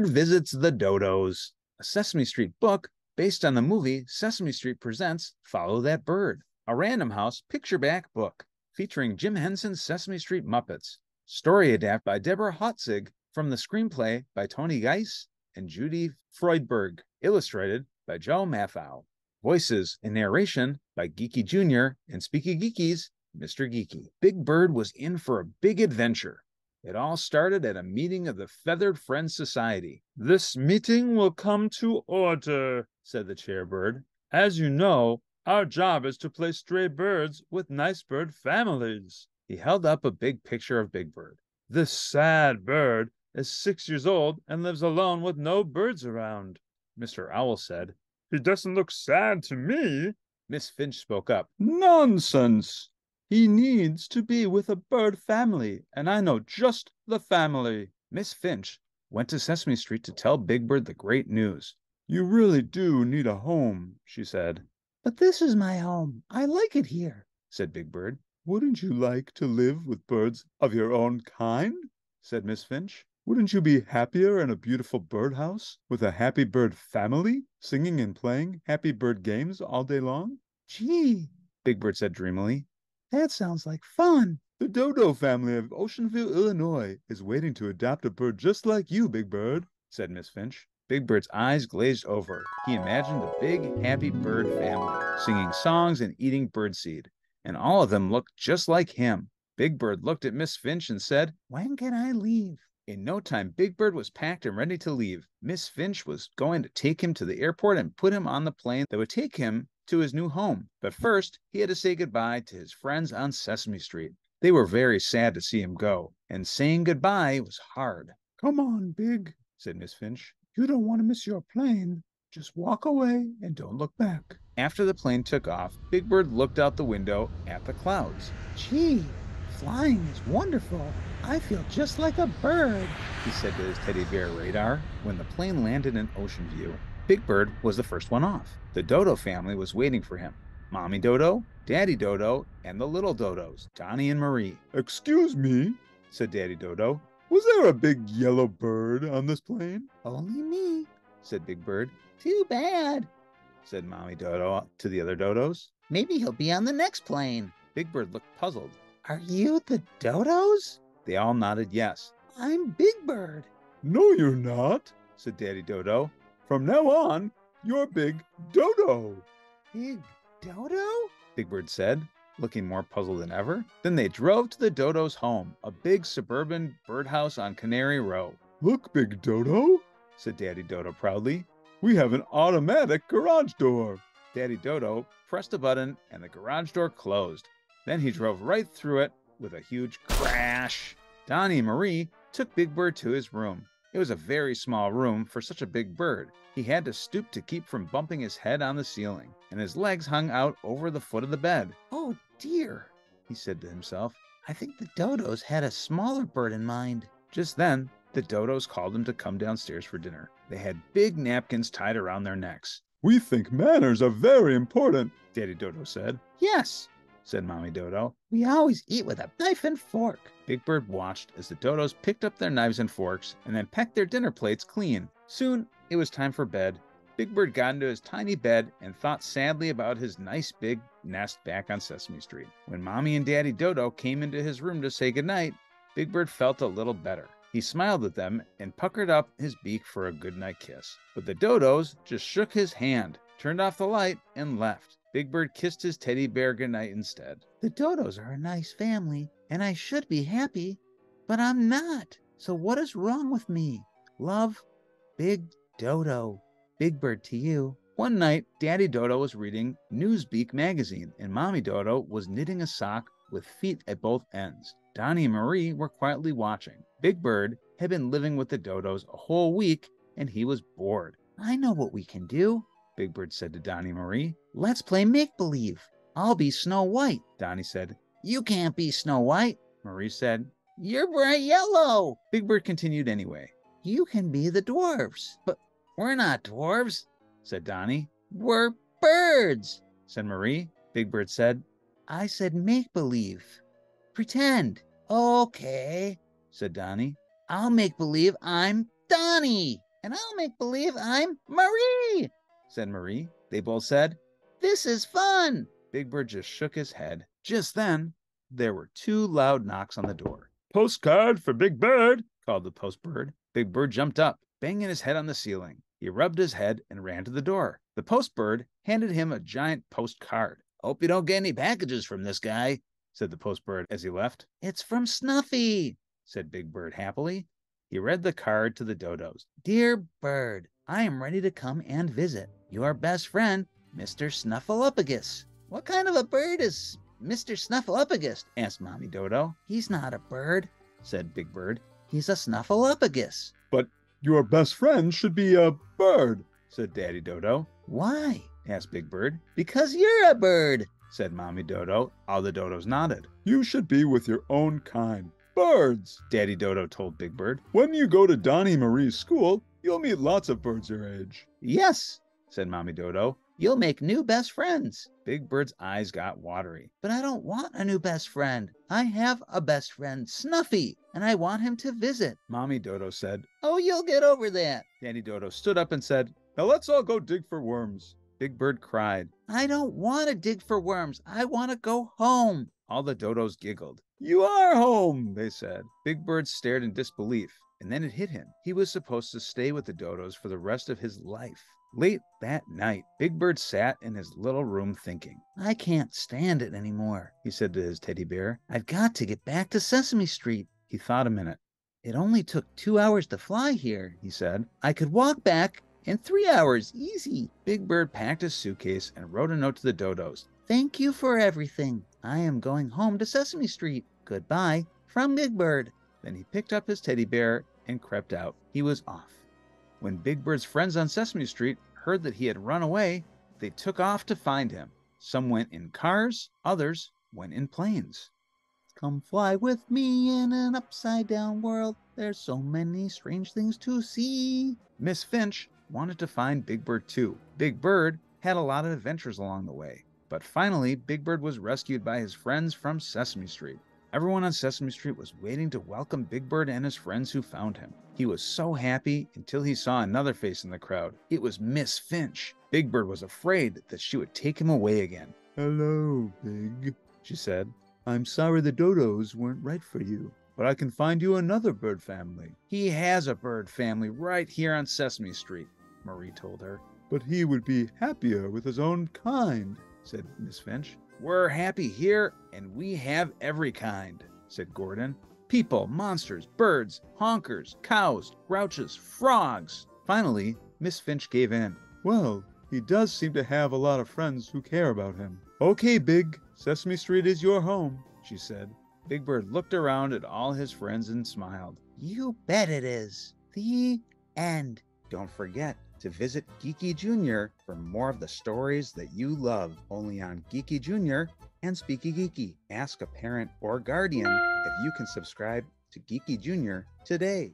Bird Visits the Dodos, a Sesame Street book based on the movie Sesame Street Presents Follow That Bird, a Random House picture-back book featuring Jim Henson's Sesame Street Muppets. Story adapted by Deborah Hautzig from the screenplay by Tony Geiss and Judy Freudberg, illustrated by Joe Mathieu. Voices and narration by Geeky Jr. and Speeky Geeky's Mr. Geek-e. Big Bird was in for a big adventure. It all started at a meeting of the Feathered Friends Society. This meeting will come to order, said the chair bird. As you know, our job is to place stray birds with nice bird families. He held up a big picture of Big Bird. This sad bird is six years old and lives alone with no birds around. Mr. Owl said. He doesn't look sad to me. Miss Finch spoke up. Nonsense! He needs to be with a bird family, and I know just the family. Miss Finch went to Sesame Street to tell Big Bird the great news. You really do need a home, she said. But this is my home. I like it here, said Big Bird. Wouldn't you like to live with birds of your own kind? said Miss Finch. Wouldn't you be happier in a beautiful birdhouse with a happy bird family, singing and playing happy bird games all day long? Gee, Big Bird said dreamily. That sounds like fun. The Dodo family of Oceanville, Illinois is waiting to adopt a bird just like you, Big Bird, said Miss Finch. Big Bird's eyes glazed over. He imagined a big, happy bird family, singing songs and eating birdseed, and all of them looked just like him. Big Bird looked at Miss Finch and said, When can I leave? In no time, Big Bird was packed and ready to leave. Miss Finch was going to take him to the airport and put him on the plane that would take him to his new home. But first, he had to say goodbye to his friends on Sesame Street. They were very sad to see him go, and saying goodbye was hard. Come on, Big, said Miss Finch. You don't want to miss your plane. Just walk away and don't look back. After the plane took off, Big Bird looked out the window at the clouds. Gee, flying is wonderful. I feel just like a bird, he said to his teddy bear Radar when the plane landed in Ocean View. Big Bird was the first one off. The Dodo family was waiting for him. Mommy Dodo, Daddy Dodo, and the little Dodos, Donnie and Marie. Excuse me, said Daddy Dodo. Was there a big yellow bird on this plane? Only me, said Big Bird. Too bad, said Mommy Dodo to the other Dodos. Maybe he'll be on the next plane. Big Bird looked puzzled. Are you the Dodos? They all nodded yes. I'm Big Bird. No, you're not, said Daddy Dodo. From now on, you're Big Dodo. Big Dodo? Big Bird said, looking more puzzled than ever. Then they drove to the Dodo's home, a big suburban birdhouse on Canary Row. Look, Big Dodo, said Daddy Dodo proudly. We have an automatic garage door. Daddy Dodo pressed a button and the garage door closed. Then he drove right through it with a huge crash. Donnie and Marie took Big Bird to his room. It was a very small room for such a big bird. He had to stoop to keep from bumping his head on the ceiling, and his legs hung out over the foot of the bed. Oh dear, he said to himself. I think the Dodos had a smaller bird in mind. Just then, the Dodos called him to come downstairs for dinner. They had big napkins tied around their necks. We think manners are very important, Daddy Dodo said. Yes, said Mommy Dodo. We always eat with a knife and fork. Big Bird watched as the Dodos picked up their knives and forks and then pecked their dinner plates clean. Soon it was time for bed. Big Bird got into his tiny bed and thought sadly about his nice big nest back on Sesame Street. When Mommy and Daddy Dodo came into his room to say goodnight, Big Bird felt a little better. He smiled at them and puckered up his beak for a goodnight kiss. But the Dodos just shook his hand, turned off the light, and left. Big Bird kissed his teddy bear goodnight instead. The Dodos are a nice family, and I should be happy, but I'm not. So what is wrong with me? Love, Big Dodo. Big Bird to you. One night, Daddy Dodo was reading Newsbeak magazine, and Mommy Dodo was knitting a sock with feet at both ends. Donnie and Marie were quietly watching. Big Bird had been living with the Dodos a whole week, and he was bored. I know what we can do, Big Bird said to Donnie Marie. Let's play make believe. I'll be Snow White. Donnie said. You can't be Snow White. Marie said. You're bright yellow. Big Bird continued anyway. You can be the dwarves. But we're not dwarves, said Donnie. We're birds, said Marie. Big Bird said. I said make believe. Pretend. Okay, said Donnie. I'll make believe I'm Donnie. and I'll make believe I'm Marie, said Marie. They both said, This is fun. Big Bird just shook his head. Just then, there were two loud knocks on the door. Postcard for Big Bird, called the post bird. Big Bird jumped up, banging his head on the ceiling. He rubbed his head and ran to the door. The post bird handed him a giant postcard. Hope you don't get any packages from this guy, said the post bird as he left. It's from Snuffy, said Big Bird happily. He read the card to the dodos. Dear Bird, I am ready to come and visit your best friend, Mr. Snuffleupagus. What kind of a bird is Mr. Snuffleupagus? asked Mommy Dodo. He's not a bird, said Big Bird. He's a Snuffleupagus. But your best friend should be a bird, said Daddy Dodo. Why? asked Big Bird. Because you're a bird, said Mommy Dodo. All the dodos nodded. You should be with your own kind. Birds, Daddy Dodo told Big Bird. When you go to Donnie Marie's school, you'll meet lots of birds your age. Yes, said Mommy Dodo. You'll make new best friends. Big Bird's eyes got watery. But I don't want a new best friend. I have a best friend, Snuffy, and I want him to visit. Mommy Dodo said, Oh, you'll get over that. Daddy Dodo stood up and said, Now let's all go dig for worms. Big Bird cried. I don't want to dig for worms. I want to go home. All the dodos giggled. You are home, they said. Big Bird stared in disbelief, and then it hit him. He was supposed to stay with the dodos for the rest of his life. Late that night, Big Bird sat in his little room thinking. I can't stand it anymore, he said to his teddy bear. I've got to get back to Sesame Street. He thought a minute. It only took two hours to fly here, he said. I could walk back in three hours, easy. Big Bird packed his suitcase and wrote a note to the dodos. Thank you for everything. I am going home to Sesame Street. Goodbye from Big Bird. Then he picked up his teddy bear and crept out. He was off. When Big Bird's friends on Sesame Street heard that he had run away, they took off to find him. Some went in cars, others went in planes. Come fly with me in an upside down world. There's so many strange things to see. Miss Finch wanted to find Big Bird too. Big Bird had a lot of adventures along the way, but finally Big Bird was rescued by his friends from Sesame Street. Everyone on Sesame Street was waiting to welcome Big Bird and his friends who found him. He was so happy until he saw another face in the crowd. It was Miss Finch. Big Bird was afraid that she would take him away again. Hello, Big, she said. I'm sorry the dodos weren't right for you, but I can find you another bird family. He has a bird family right here on Sesame Street, Marie told her. But he would be happier with his own kind, said Miss Finch. We're happy here, and we have every kind, said Gordon. People, monsters, birds, honkers, cows, grouches, frogs. Finally, Miss Finch gave in. Well, he does seem to have a lot of friends who care about him. Okay, Big, Sesame Street is your home, she said. Big Bird looked around at all his friends and smiled. You bet it is. The end. Don't forget to visit Geeky Junior for more of the stories that you love only on Geeky Junior and Speeky Geeky. Ask a parent or guardian if you can subscribe to Geeky Junior today.